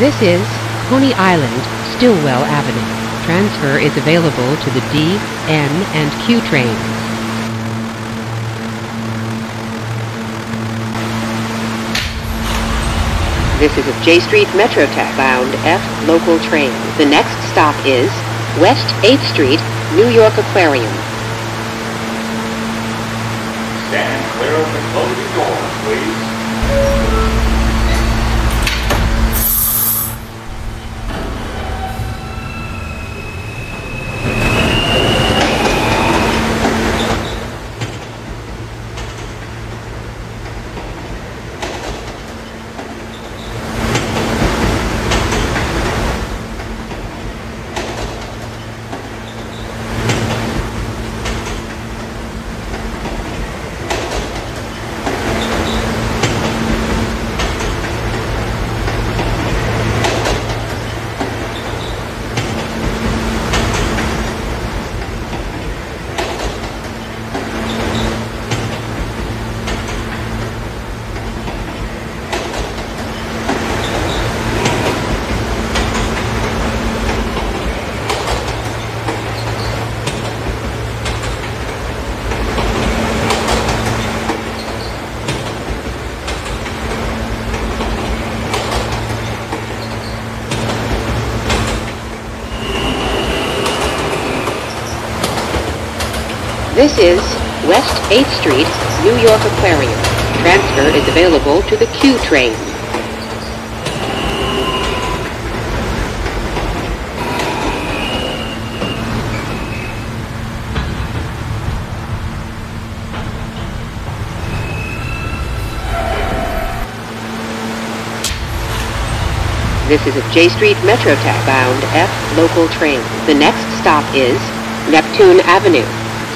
This is Coney Island, Stillwell Avenue. Transfer is available to the D, N, and Q trains. This is a Jay Street MetroTech bound F local train. The next stop is West 8th Street, New York Aquarium. Stand clear of the closing doors, please. This is West 8th Street, New York Aquarium. Transfer is available to the Q train. This is a Jay Street MetroTech bound F local train. The next stop is Neptune Avenue.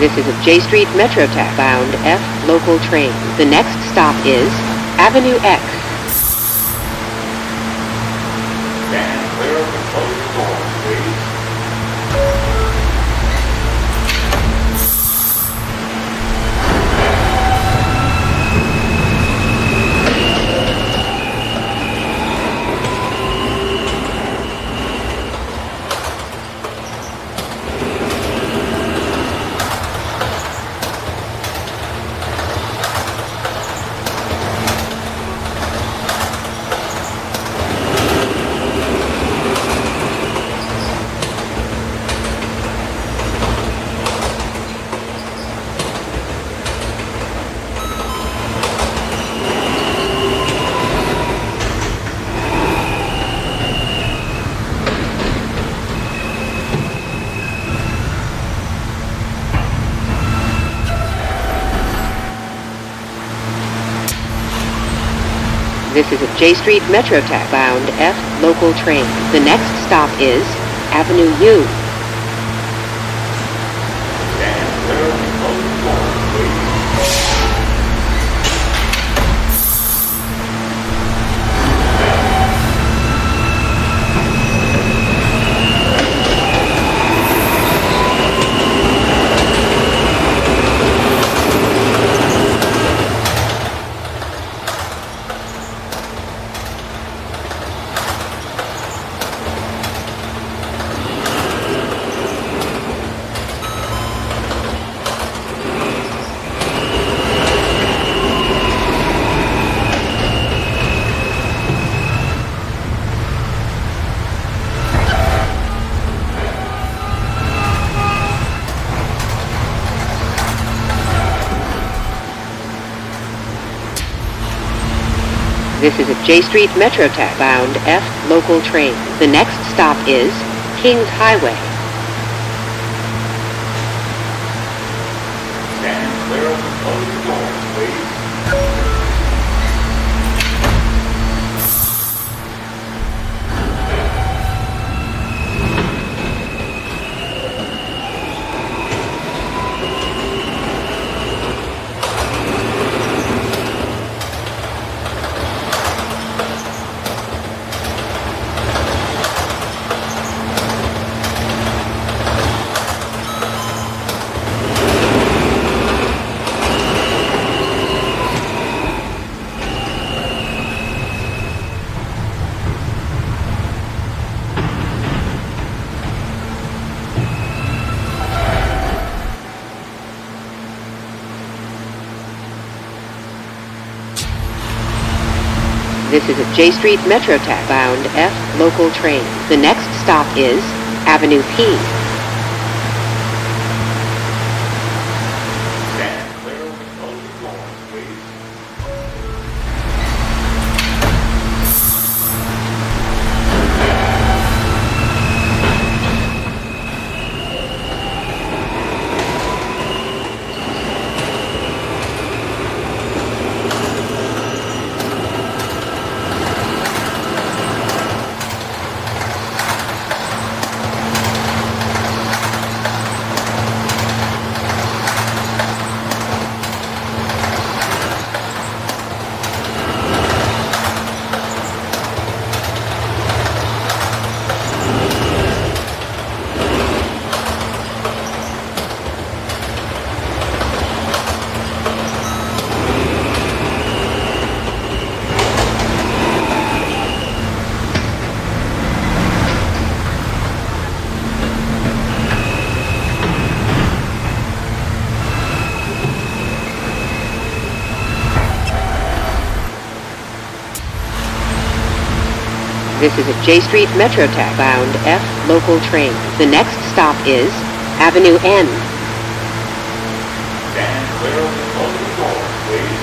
This is a Jay Street MetroTech bound F local train. The next stop is Avenue X. Stand clear of the closing doors, please. This is a Jay Street MetroTech bound F local train. The next stop is Avenue U. This is a Jay Street MetroTech bound F local train. The next stop is Kings Highway. Stand clear of the closed doors, please. This is a Jay Street MetroTech bound F local train. The next stop is Avenue P. Stand clear of the closed doors, please. This is a Jay Street MetroTech bound F local train. The next stop is Avenue N. Stand clear of the closed doors, please.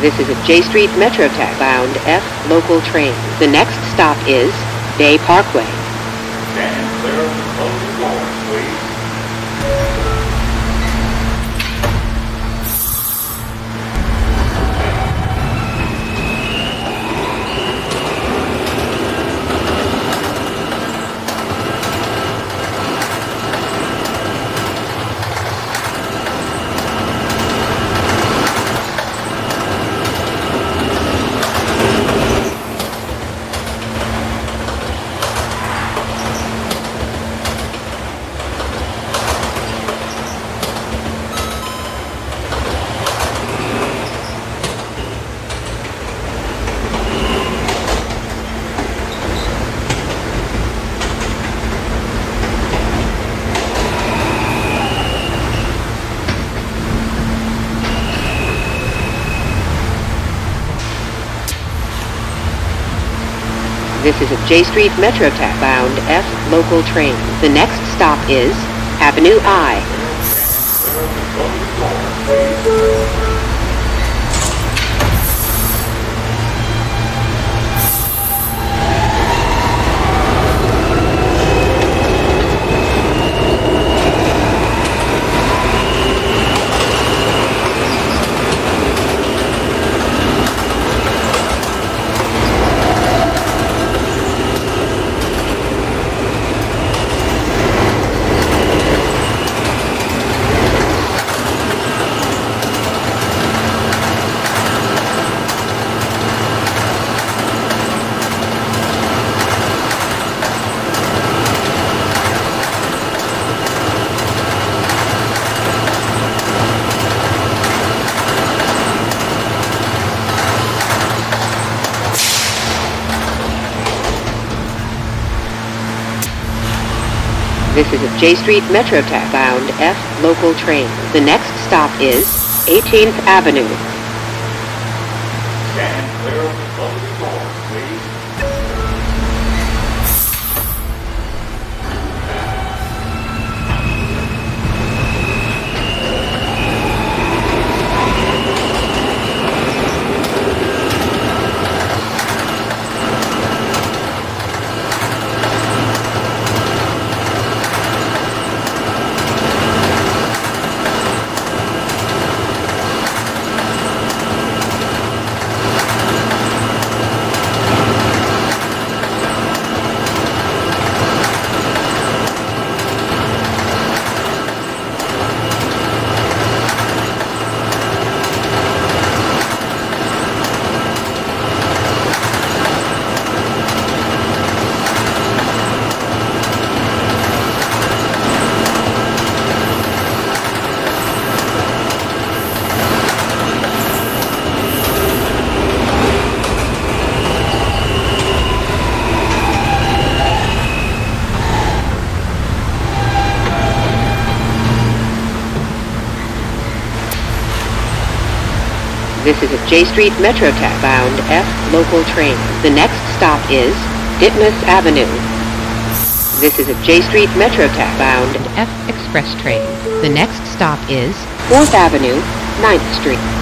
This is a Jay Street MetroTech bound F local train. The next stop is Bay Parkway. Stand clear of the closed doors, please. This is a Jay Street MetroTech bound F local train. The next stop is Avenue I. This is a Jay Street MetroTech bound F local train. The next stop is 18th Avenue. Stand clear of the closing doors, please. This is a Jay Street MetroTech bound F local train. The next stop is Ditmas Avenue. This is a Jay Street MetroTech bound F express train. The next stop is 4th Avenue, 9th Street.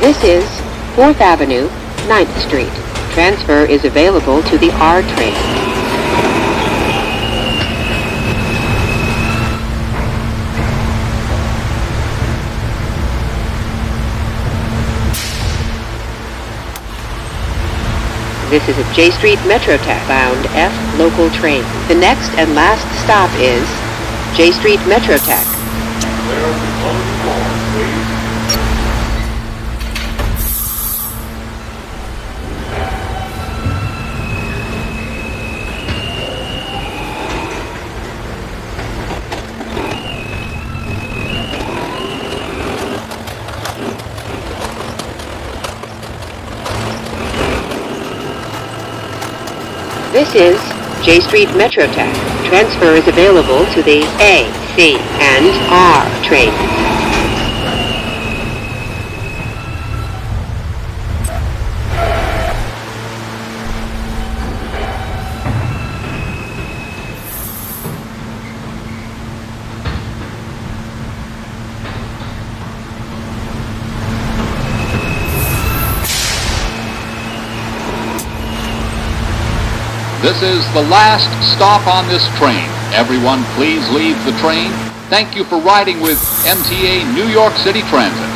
This is 4th Avenue, 9th Street. Transfer is available to the R train. This is a Jay Street MetroTech bound F local train. The next and last stop is Jay Street MetroTech. Clear of the closing doors, please. This is Jay Street MetroTech. Transfer is available to the A, C, and R trains. This is the last stop on this train. Everyone, please leave the train. Thank you for riding with MTA New York City Transit.